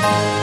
Bye.